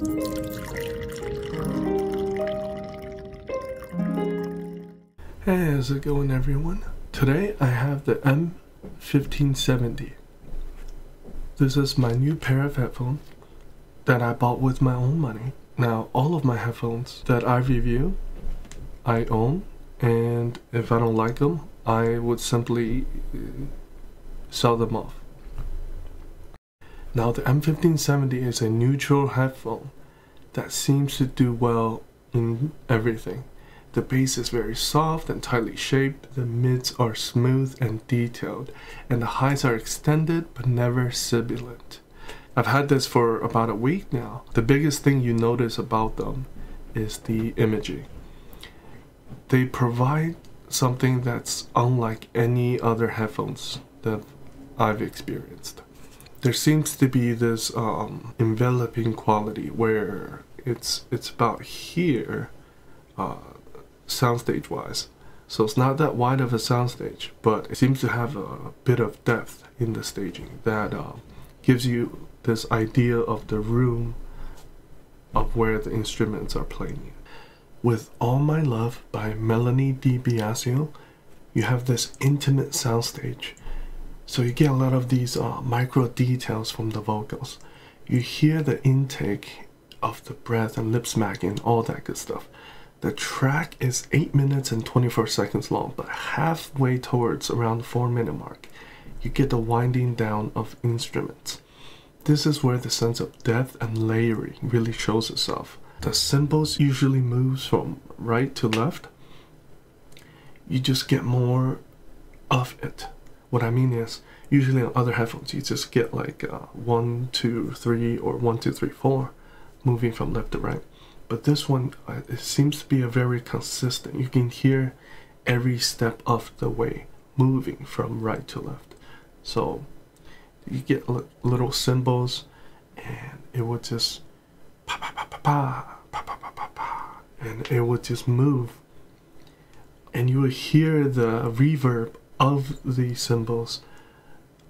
Hey, how's it going everyone? Today I have the M1570. This is my new pair of headphones that I bought with my own money. Now, all of my headphones that I review, I own, and if I don't like them, I would simply uh, sell them off. Now, the M1570 is a neutral headphone that seems to do well in everything. The bass is very soft and tightly shaped, the mids are smooth and detailed, and the highs are extended but never sibilant. I've had this for about a week now. The biggest thing you notice about them is the imaging. They provide something that's unlike any other headphones that I've experienced. There seems to be this um, enveloping quality where it's it's about here uh, soundstage wise. So it's not that wide of a soundstage, but it seems to have a bit of depth in the staging that uh, gives you this idea of the room of where the instruments are playing. With All My Love by Melanie De Biasio, you have this intimate soundstage. So you get a lot of these uh, micro details from the vocals. You hear the intake of the breath and lip smacking, all that good stuff. The track is 8 minutes and 24 seconds long, but halfway towards around the 4 minute mark, you get the winding down of instruments. This is where the sense of depth and layering really shows itself. The cymbals usually moves from right to left. You just get more of it. What I mean is, usually on other headphones, you just get like uh, one, two, three, or one, two, three, four, moving from left to right but this one uh, it seems to be a very consistent you can hear every step of the way moving from right to left so you get little cymbals, and it would just pa pa pa pa pa pa pa pa pa pa and it would just move and you would hear the reverb of the cymbals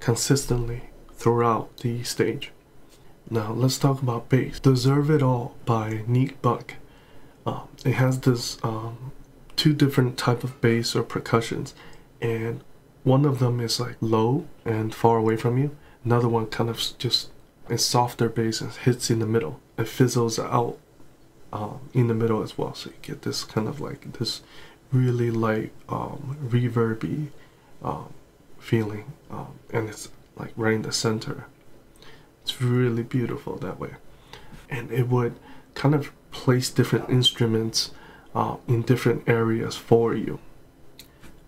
consistently throughout the stage now let's talk about bass. Deserve It All by Neat Buck. Um, it has this um, two different type of bass or percussions and one of them is like low and far away from you. Another one kind of just is softer bass and hits in the middle. It fizzles out um, in the middle as well. So you get this kind of like this really light um, reverby um, feeling um, and it's like right in the center it's really beautiful that way. And it would kind of place different instruments uh, in different areas for you.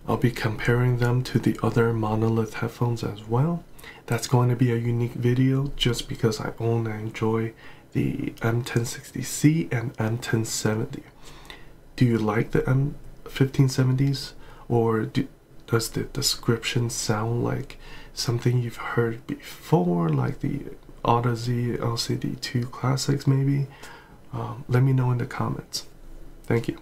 I'll be comparing them to the other monolith headphones as well. That's going to be a unique video just because I own and enjoy the M1060C and M1070. Do you like the M1570s or do, does the description sound like something you've heard before like the Audeze LCD2 Classics maybe? Um, let me know in the comments. Thank you.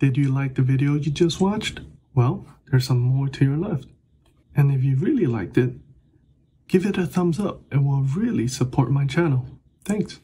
Did you like the video you just watched? Well, there's some more to your left. And if you really liked it, give it a thumbs up. It will really support my channel. Thanks.